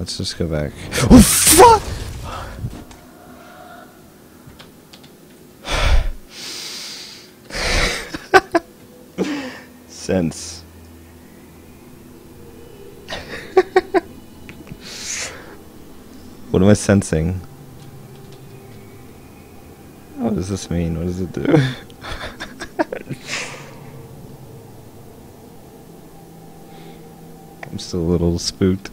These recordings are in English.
Let's just go back. Oh fuck! Sense. what am I sensing? What does this mean? What does it do? I'm still a little spooked.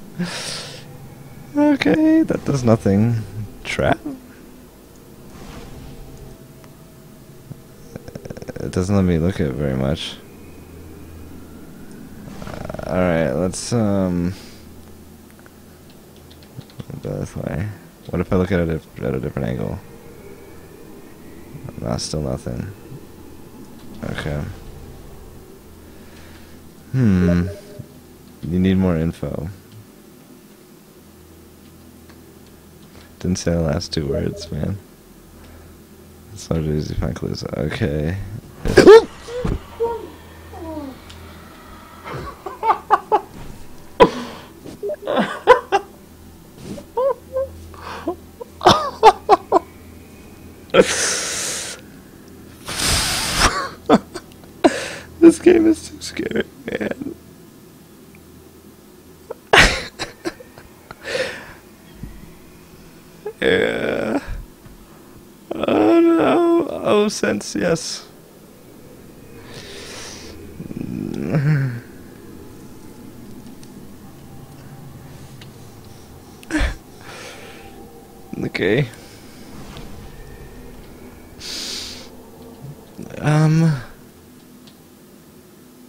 Okay, that does nothing. Trap? It doesn't let me look at it very much. Uh, Alright, let's, um... Go this way. What if I look at it at a different angle? Nah, still nothing. Okay. Hmm. You need more info. Didn't say the last two words, man. It's not easy to find clues. Okay. this game is too scary, man. yeah. Oh sense, yes. okay. Um.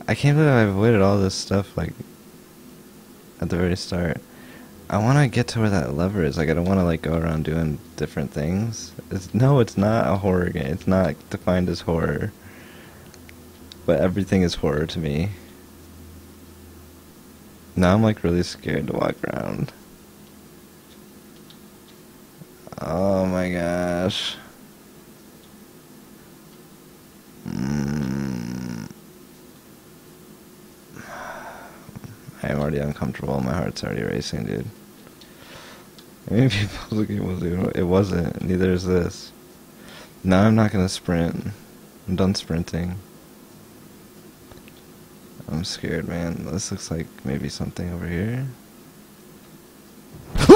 I can't believe I avoided all this stuff, like, at the very start. I want to get to where that lever is. Like, I don't want to, like, go around doing different things. It's, no, it's not a horror game. It's not defined as horror. But everything is horror to me. Now I'm, like, really scared to walk around. Oh my gosh. I am already uncomfortable. My heart's already racing, dude. Maybe people looking was it wasn't. Neither is this. Now I'm not gonna sprint. I'm done sprinting. I'm scared, man. This looks like maybe something over here.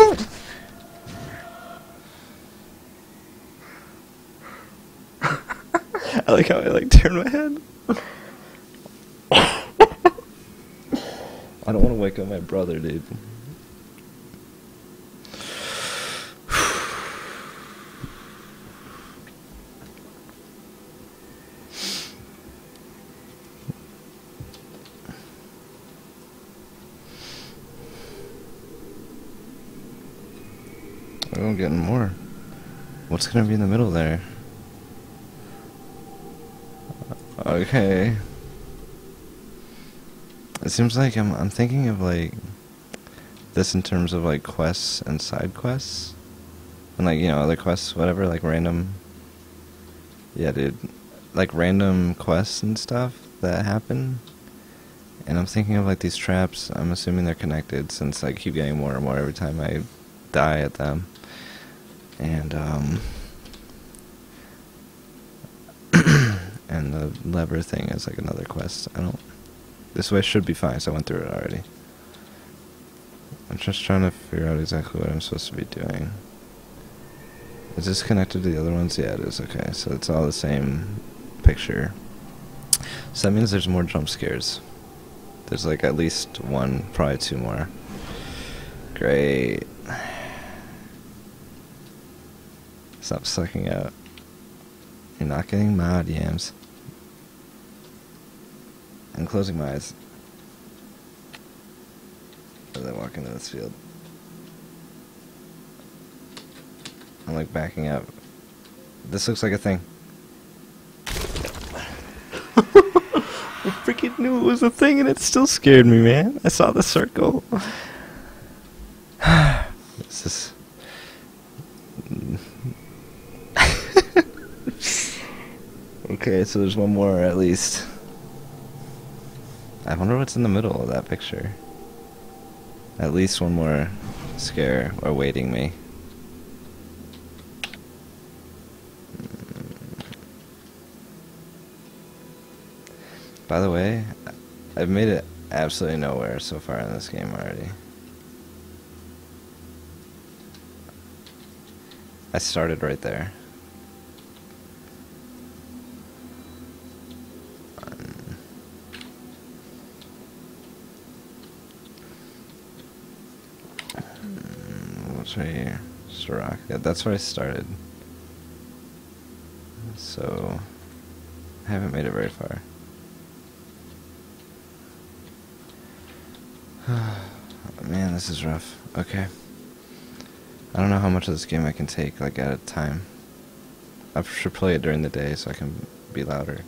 I like how I like turn my head. I don't want to wake up my brother, dude. Oh, I'm getting more. What's gonna be in the middle there? Okay. It seems like I'm I'm thinking of like this in terms of like quests and side quests. And like, you know, other quests, whatever, like random Yeah, dude. Like random quests and stuff that happen. And I'm thinking of like these traps, I'm assuming they're connected since I keep getting more and more every time I die at them. And um and the lever thing is like another quest. I don't. This way should be fine, so I went through it already. I'm just trying to figure out exactly what I'm supposed to be doing. Is this connected to the other ones? Yeah, it is. Okay, so it's all the same picture. So that means there's more jump scares. There's like at least one, probably two more. Great. Stop sucking out. You're not getting mod yams. I'm closing my eyes as I walk into this field. I'm like backing up. This looks like a thing. I freaking knew it was a thing and it still scared me, man. I saw the circle. this is. okay, so there's one more at least. I wonder what's in the middle of that picture. At least one more scare awaiting me. Hmm. By the way, I've made it absolutely nowhere so far in this game already. I started right there. Um, mm, Right here? Rock. Yeah, that's where I started. So, I haven't made it very far. Man, this is rough. Okay. I don't know how much of this game I can take, like, at a time. I should play it during the day so I can be louder.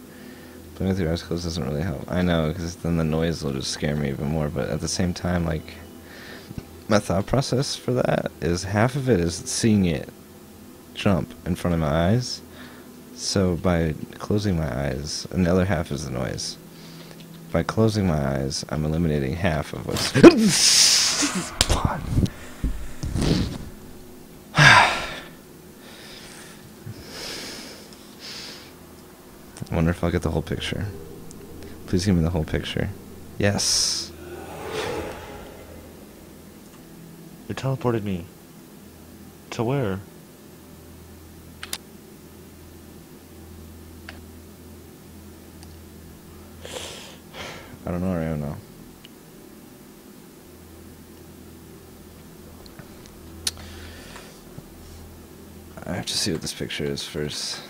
Playing with your eyes closed doesn't really help. I know, because then the noise will just scare me even more, but at the same time, like, my thought process for that is half of it is seeing it jump in front of my eyes. So by closing my eyes, and the other half is the noise. By closing my eyes, I'm eliminating half of what's. I wonder if I'll get the whole picture. Please give me the whole picture. Yes. It teleported me. To where? I don't know where I am now. I have to see what this picture is first.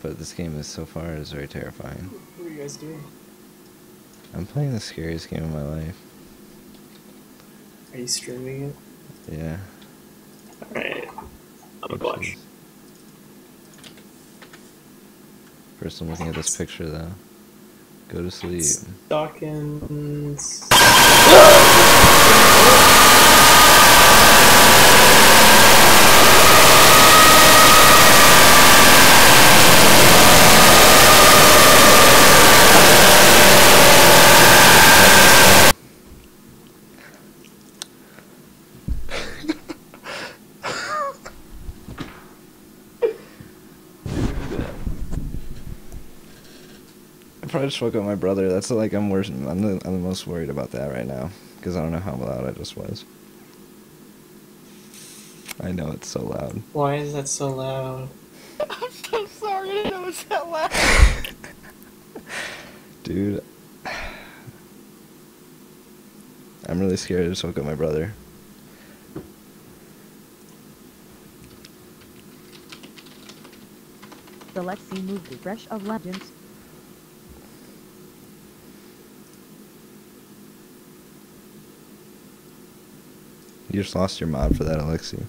But this game is so far is very terrifying. What are you guys doing? I'm playing the scariest game of my life. Are you streaming it? Yeah. Alright. I'm gonna First, I'm looking at this picture though. Go to sleep. Dawkins. probably just woke up my brother. That's like I'm worse. I'm the, I'm the most worried about that right now because I don't know how loud I just was. I know it's so loud. Why is that so loud? I'm so sorry, I know it's that loud. Dude, I'm really scared. I just woke up my brother. The Lexi moved refresh of legends. You just lost your mod for that, Alexi.